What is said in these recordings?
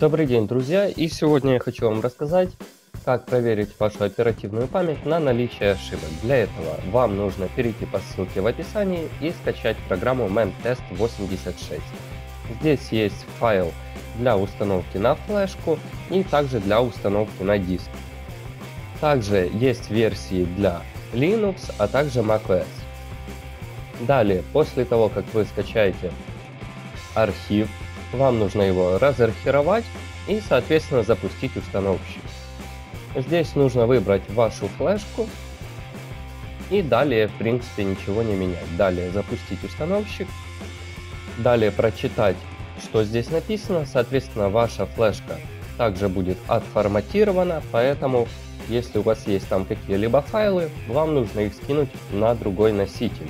Добрый день, друзья! И сегодня я хочу вам рассказать, как проверить вашу оперативную память на наличие ошибок. Для этого вам нужно перейти по ссылке в описании и скачать программу MemTest 86. Здесь есть файл для установки на флешку и также для установки на диск. Также есть версии для Linux, а также macOS. Далее, после того, как вы скачаете архив, вам нужно его разархировать и, соответственно, запустить установщик. Здесь нужно выбрать вашу флешку и далее, в принципе, ничего не менять. Далее запустить установщик, далее прочитать, что здесь написано. Соответственно, ваша флешка также будет отформатирована, поэтому если у вас есть там какие-либо файлы, вам нужно их скинуть на другой носитель.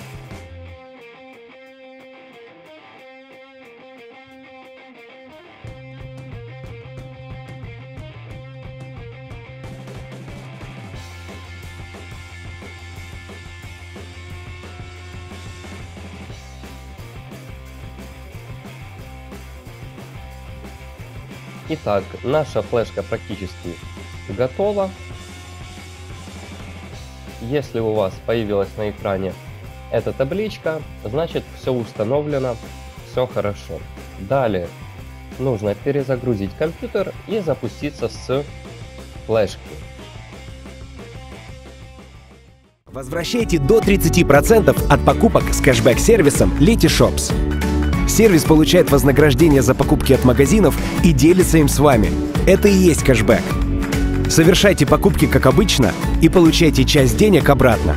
Итак, наша флешка практически готова. Если у вас появилась на экране эта табличка, значит все установлено, все хорошо. Далее нужно перезагрузить компьютер и запуститься с флешки. Возвращайте до 30% от покупок с кэшбэк-сервисом Letyshops. Сервис получает вознаграждение за покупки от магазинов и делится им с вами. Это и есть кэшбэк. Совершайте покупки как обычно и получайте часть денег обратно.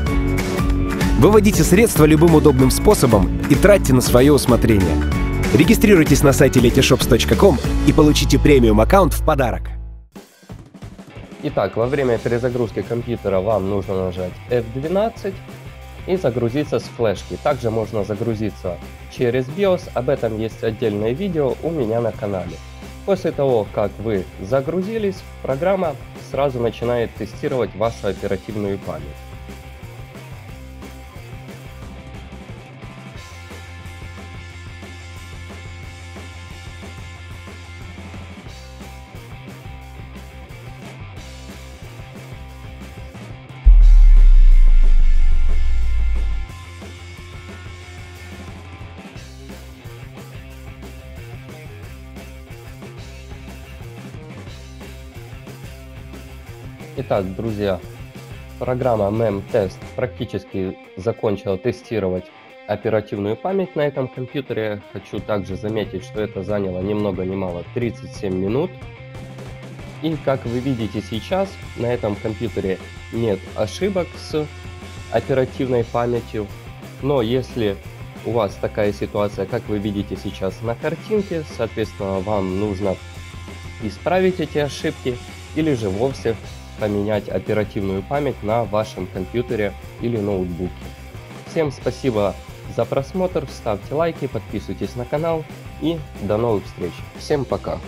Выводите средства любым удобным способом и тратьте на свое усмотрение. Регистрируйтесь на сайте letyshops.com и получите премиум аккаунт в подарок. Итак, во время перезагрузки компьютера вам нужно нажать F12 и загрузиться с флешки. Также можно загрузиться через BIOS, об этом есть отдельное видео у меня на канале. После того, как вы загрузились, программа сразу начинает тестировать вашу оперативную память. Итак, друзья, программа MemTest практически закончила тестировать оперативную память на этом компьютере. Хочу также заметить, что это заняло ни много ни мало 37 минут. И как вы видите сейчас, на этом компьютере нет ошибок с оперативной памятью. Но если у вас такая ситуация, как вы видите сейчас на картинке, соответственно, вам нужно исправить эти ошибки или же вовсе поменять оперативную память на вашем компьютере или ноутбуке. Всем спасибо за просмотр, ставьте лайки, подписывайтесь на канал и до новых встреч. Всем пока!